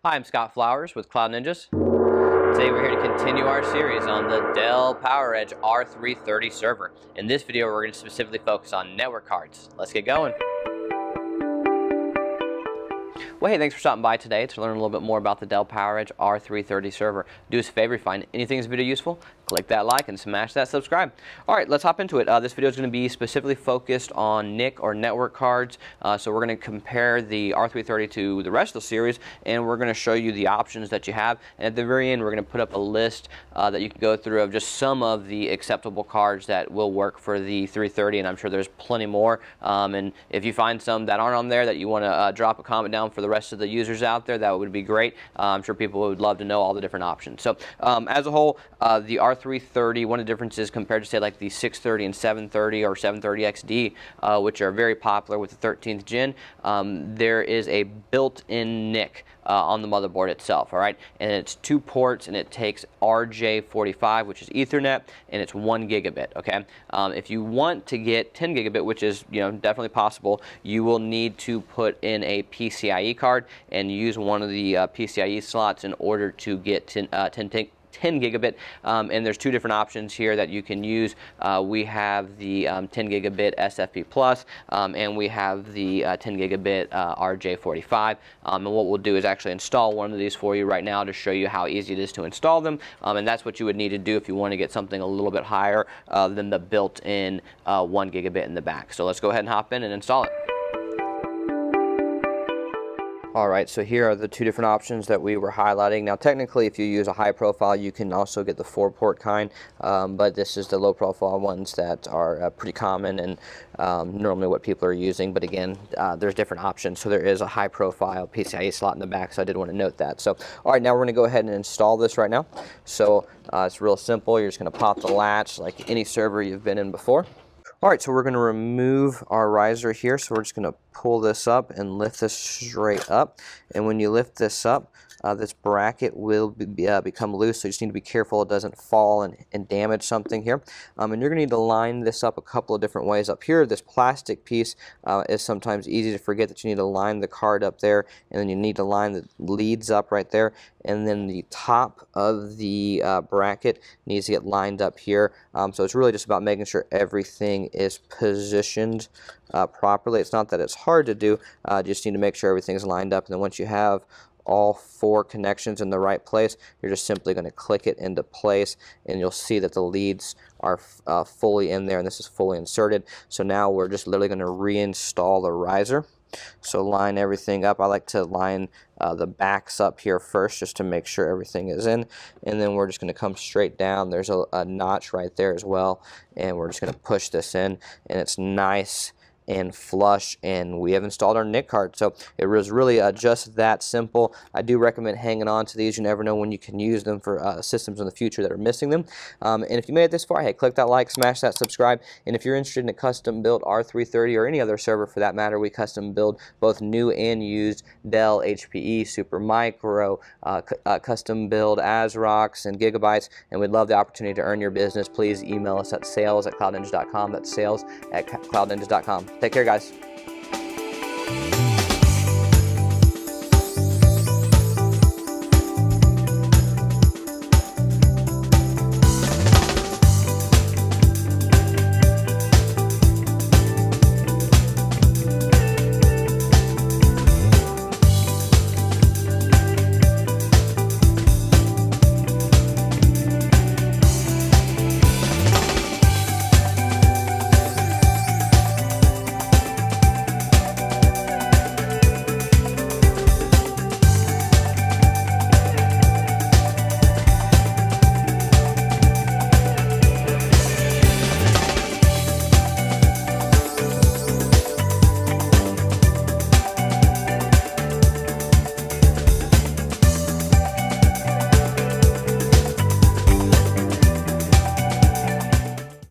Hi, I'm Scott Flowers with Cloud Ninjas. Today we're here to continue our series on the Dell PowerEdge R330 server. In this video we're going to specifically focus on network cards. Let's get going. Well, hey, thanks for stopping by today to learn a little bit more about the Dell PowerEdge R330 server. Do us a favor, if you find anything in this video useful, click that like and smash that subscribe. All right, let's hop into it. Uh, this video is going to be specifically focused on NIC or network cards. Uh, so we're going to compare the R330 to the rest of the series, and we're going to show you the options that you have. And at the very end, we're going to put up a list uh, that you can go through of just some of the acceptable cards that will work for the 330, and I'm sure there's plenty more. Um, and if you find some that aren't on there that you want to uh, drop a comment down for the rest of the users out there, that would be great. Uh, I'm sure people would love to know all the different options. So um, as a whole, uh, the R330, one of the differences compared to say like the 630 and 730 or 730XD, uh, which are very popular with the 13th gen, um, there is a built-in NIC. Uh, on the motherboard itself, all right? And it's two ports and it takes RJ45, which is Ethernet, and it's one gigabit, okay? Um, if you want to get 10 gigabit, which is, you know, definitely possible, you will need to put in a PCIe card and use one of the uh, PCIe slots in order to get 10, uh, 10, 10 10 gigabit, um, and there's two different options here that you can use. Uh, we have the um, 10 gigabit SFP Plus, um, and we have the uh, 10 gigabit uh, RJ45. Um, and what we'll do is actually install one of these for you right now to show you how easy it is to install them, um, and that's what you would need to do if you want to get something a little bit higher uh, than the built-in uh, one gigabit in the back. So let's go ahead and hop in and install it. All right, so here are the two different options that we were highlighting. Now, technically, if you use a high profile, you can also get the four port kind, um, but this is the low profile ones that are uh, pretty common and um, normally what people are using. But again, uh, there's different options. So there is a high profile PCIe slot in the back, so I did want to note that. So, all right, now we're going to go ahead and install this right now. So uh, it's real simple. You're just going to pop the latch like any server you've been in before. All right, so we're going to remove our riser here. So we're just going to pull this up and lift this straight up. And when you lift this up, uh, this bracket will be, uh, become loose, so you just need to be careful it doesn't fall and, and damage something here. Um, and you're going to need to line this up a couple of different ways. Up here, this plastic piece uh, is sometimes easy to forget that you need to line the card up there, and then you need to line the leads up right there, and then the top of the uh, bracket needs to get lined up here. Um, so it's really just about making sure everything is positioned uh, properly. It's not that it's hard to do, uh, just need to make sure everything's lined up, and then once you have all four connections in the right place, you're just simply going to click it into place and you'll see that the leads are uh, fully in there and this is fully inserted. So now we're just literally going to reinstall the riser. So line everything up. I like to line uh, the backs up here first just to make sure everything is in. And then we're just going to come straight down. There's a, a notch right there as well. And we're just going to push this in. And it's nice and flush and we have installed our NIC card. So it was really uh, just that simple. I do recommend hanging on to these. You never know when you can use them for uh, systems in the future that are missing them. Um, and if you made it this far hey click that like smash that subscribe. And if you're interested in a custom built R330 or any other server for that matter we custom build both new and used Dell HPE Supermicro uh, uh, custom build ASRocks and Gigabytes. And we'd love the opportunity to earn your business. Please email us at sales at cloudninja.com that's sales at cloudninja.com Take care, guys.